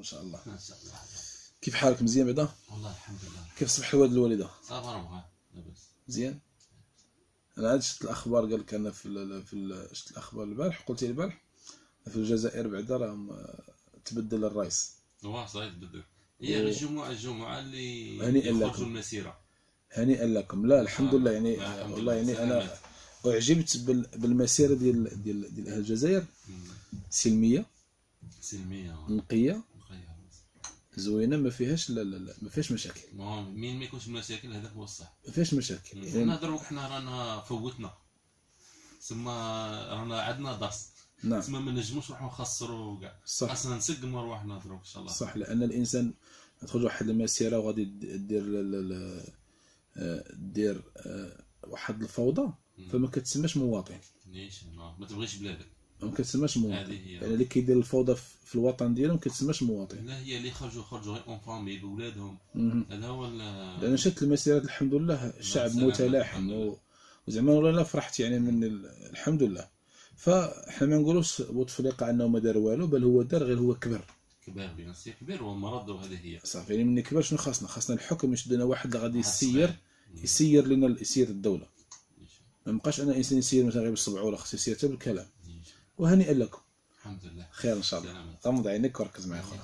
إن شاء الله. شاء الله. كيف حالك مزيان بعدا؟ والله الحمد لله. كيف صبح الوالد الوالده صافا راه لاباس مزيان أنا عاد شفت الأخبار قال لك أنا في ال في ال شفت الأخبار البارح قلت لي البارح في الجزائر بعدا راهم آه، تبدل الرئيس. هو صحيح تبدل. هي الجمعة الجمعة اللي هنيئا لكم. المسيرة هنيئا لكم. لا الحمد لله يعني آه، والله لله. يعني أنا. أعجبت بال- بالمسيرة ديال ديال ديال أهل الجزائر. مم. سلمية. سلمية نقية. زوينة ما فيهاش لا لا لا ما فيهاش مشاكل. مين ما يكونش المشاكل الهدف هو الصح. ما فيهاش مشاكل. مم. يعني نهضروا حنا رانا فوتنا. تسمى رانا عندنا داس نعم. تسمى ما نجموش نروحو نخسروا كاع. صح. خاصنا نسقموا نروح نهضروا إن شاء الله. صح لأن الإنسان تخرج واحد المسيرة وغادي دير آه، دير آه، واحد الفوضى. فما كتسماش مواطن. ما, ما تبغيش بلادك. ما كتسماش مواطن. يعني اللي كيدير الفوضى في الوطن ديالو ما كتسماش مواطن لا هي اللي خرجوا خرجوا غير en famille بولادهم. هذا هو لأن شفت المسيرات الحمد لله الشعب متلاحم. و- وزعما والله لا فرحت يعني من ال- الحمد لله فإحنا ما نقولوش بوتفليقه أنه ما دار والو بل هو دار غير هو كبر كبار بين السي كبير ومرض وهذه هي صافي يعني ملي كبر شنو خاصنا خاصنا الحكم يشد لنا واحد اللي غادي يسير. يسير لنا يسير الدولة. ما بقاش أنا إنسان يسير مثلا غير بالصبع ولا خصو يسير حتى بالكلام. وهنيئا لكم. الحمد لله. خير إن شاء الله. غمض عينيك وركز معايا صحيح